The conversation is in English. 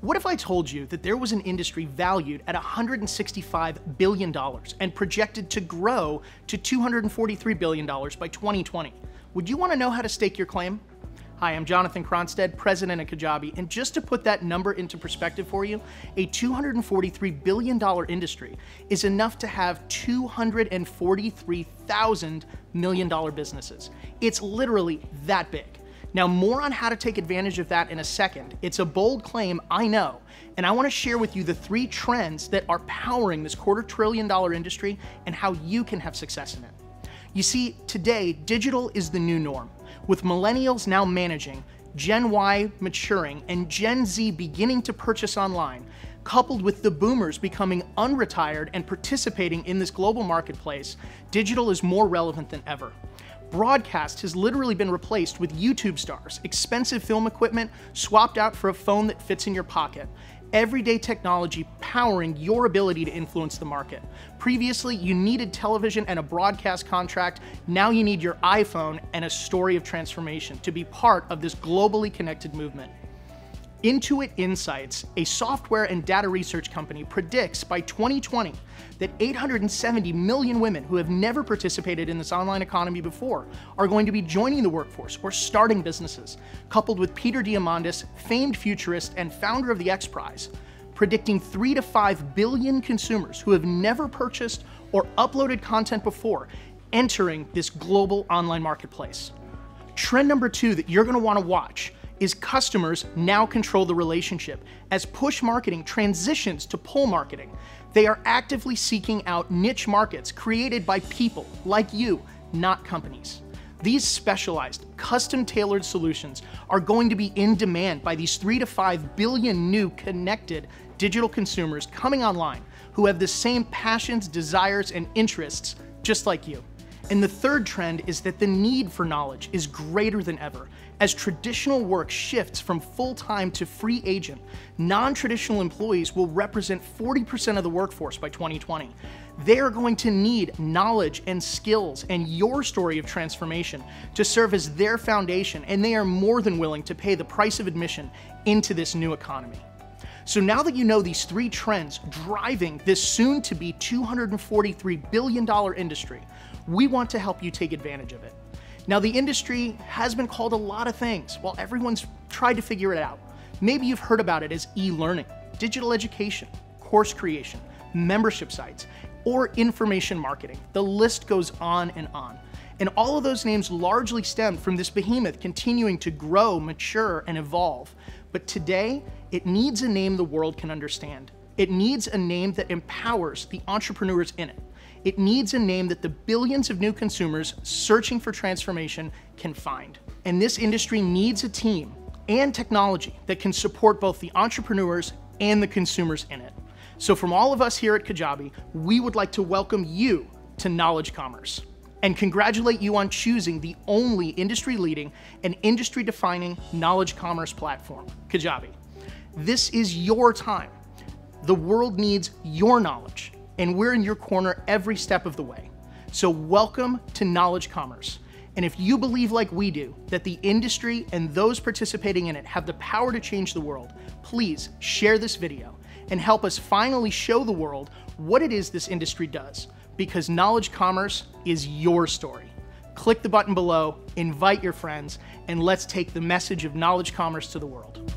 What if I told you that there was an industry valued at $165 billion and projected to grow to $243 billion by 2020? Would you want to know how to stake your claim? Hi, I'm Jonathan Cronstedt, president of Kajabi, and just to put that number into perspective for you, a $243 billion industry is enough to have 243,000 million dollar businesses. It's literally that big. Now, more on how to take advantage of that in a second. It's a bold claim, I know, and I want to share with you the three trends that are powering this quarter trillion dollar industry and how you can have success in it. You see, today, digital is the new norm, with millennials now managing, Gen Y maturing, and Gen Z beginning to purchase online, coupled with the boomers becoming unretired and participating in this global marketplace, digital is more relevant than ever. Broadcast has literally been replaced with YouTube stars, expensive film equipment swapped out for a phone that fits in your pocket. Everyday technology powering your ability to influence the market. Previously, you needed television and a broadcast contract. Now you need your iPhone and a story of transformation to be part of this globally connected movement. Intuit Insights, a software and data research company, predicts by 2020 that 870 million women who have never participated in this online economy before are going to be joining the workforce or starting businesses, coupled with Peter Diamandis, famed futurist and founder of the X Prize, predicting 3 to 5 billion consumers who have never purchased or uploaded content before entering this global online marketplace. Trend number two that you're going to want to watch is customers now control the relationship as push marketing transitions to pull marketing. They are actively seeking out niche markets created by people like you, not companies. These specialized, custom tailored solutions are going to be in demand by these 3 to 5 billion new connected digital consumers coming online who have the same passions, desires, and interests just like you. And the third trend is that the need for knowledge is greater than ever. As traditional work shifts from full time to free agent, non traditional employees will represent 40% of the workforce by 2020. They are going to need knowledge and skills and your story of transformation to serve as their foundation, and they are more than willing to pay the price of admission into this new economy. So now that you know these three trends driving this soon to be $243 billion industry, we want to help you take advantage of it. Now, the industry has been called a lot of things while everyone's tried to figure it out. Maybe you've heard about it as e learning, digital education, course creation, membership sites, or information marketing. The list goes on and on. And all of those names largely stem from this behemoth continuing to grow, mature, and evolve. But today, it needs a name the world can understand. It needs a name that empowers the entrepreneurs in it. It needs a name that the billions of new consumers searching for transformation can find. And this industry needs a team and technology that can support both the entrepreneurs and the consumers in it. So, from all of us here at Kajabi, we would like to welcome you to Knowledge Commerce and congratulate you on choosing the only industry leading and industry defining knowledge commerce platform, Kajabi. This is your time. The world needs your knowledge, and we're in your corner every step of the way. So, welcome to Knowledge Commerce. And if you believe, like we do, that the industry and those participating in it have the power to change the world, please share this video and help us finally show the world what it is this industry does, because knowledge commerce is your story. Click the button below, invite your friends, and let's take the message of knowledge commerce to the world.